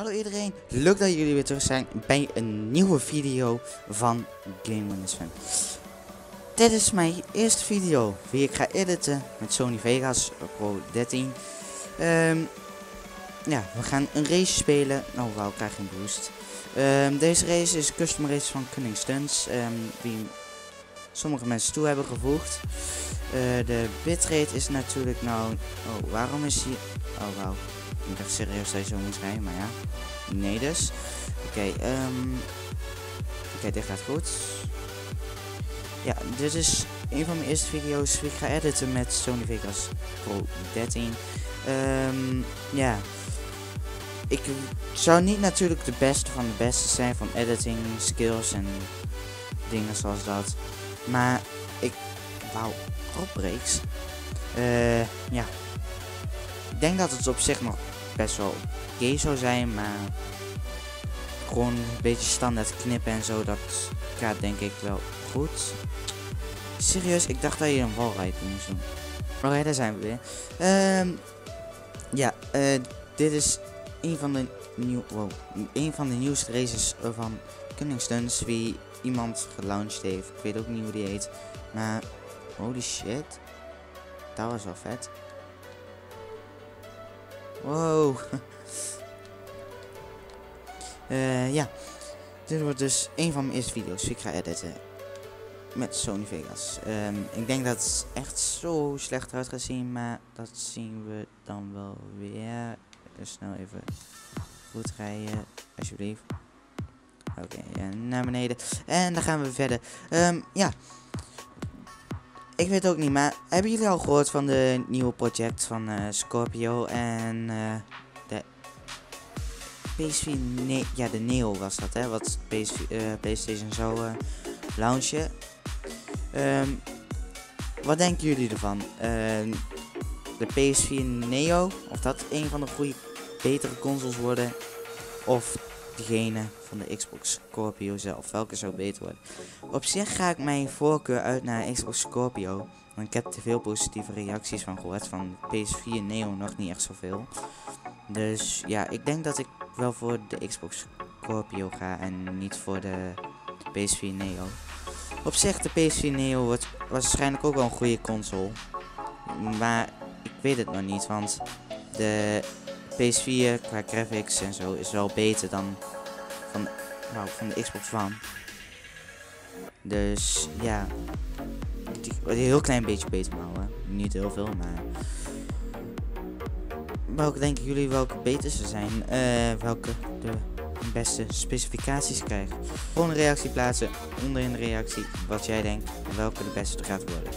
Hallo iedereen, leuk dat jullie weer terug zijn bij een nieuwe video van Game Fan. Dit is mijn eerste video die ik ga editen met Sony Vegas Pro 13. Ehm, ja, we gaan een race spelen. Oh wauw, ik krijg geen boost. Ehm, deze race is custom race van Cunning Stunts, ehm, die sommige mensen toe hebben gevoegd. Uh, de bitrate is natuurlijk nou... Oh, waarom is hij... Oh wauw. Ik dacht serieus je zo rijden, maar ja. Nee dus. Oké, okay, um... Oké, dit gaat goed. Ja, dit is een van mijn eerste video's die ik ga editen met Sony Vegas Pro 13. Um, ja. Ik zou niet natuurlijk de beste van de beste zijn van editing, skills en dingen zoals dat. Maar ik wou opbreeks. Uh, ja. Ik denk dat het op zich nog best wel oké zou zijn, maar gewoon een beetje standaard knippen en zo, dat gaat denk ik wel goed. Serieus, ik dacht dat je een walrijd moest doen. Oké, daar zijn we weer. Um, ja, uh, dit is een van de nieuw, wow, een van de nieuwste races van Cunningstons wie iemand gelaunched heeft. Ik weet ook niet hoe die heet, maar holy shit, dat was wel vet. Wow. uh, ja. Dit wordt dus een van mijn eerste video's die ik ga editen. Met Sony Vegas. Um, ik denk dat het echt zo slecht eruit gaat zien. Maar dat zien we dan wel weer. Dus snel even goed rijden. Alsjeblieft. Oké, okay, naar beneden. En dan gaan we verder. Um, ja. Ik weet ook niet, maar hebben jullie al gehoord van de nieuwe project van uh, Scorpio en uh, de PSV, nee, ja de Neo was dat hè, wat PSV, uh, PlayStation zou uh, launchen. Um, wat denken jullie ervan? Uh, de PS4 Neo, of dat een van de goede, betere consoles worden, of diegene van de Xbox Scorpio zelf. Welke zou beter worden? Op zich ga ik mijn voorkeur uit naar Xbox Scorpio. Want ik heb te veel positieve reacties van gehoord. Van PS4 Neo nog niet echt zoveel. Dus ja, ik denk dat ik wel voor de Xbox Scorpio ga en niet voor de PS4 Neo. Op zich, de PS4 Neo wordt waarschijnlijk ook wel een goede console. Maar ik weet het nog niet, want de PS4 qua graphics en zo is wel beter dan van, nou, van de Xbox One. Dus ja, een heel klein beetje beter bouwen. Niet heel veel, maar... Welke denken jullie welke beter ze zijn? Uh, welke de beste specificaties krijgen? Gewoon een reactie plaatsen onder in de reactie wat jij denkt welke de beste gaat worden.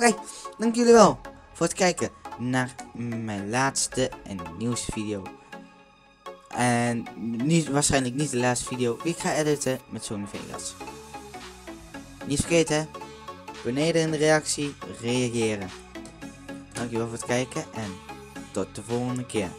Oké, dank jullie wel voor het kijken naar mijn laatste en nieuwste video. En niet, waarschijnlijk niet de laatste video die ik ga editen met Sony Vegas. Niet vergeten, beneden in de reactie reageren. Dankjewel voor het kijken en tot de volgende keer.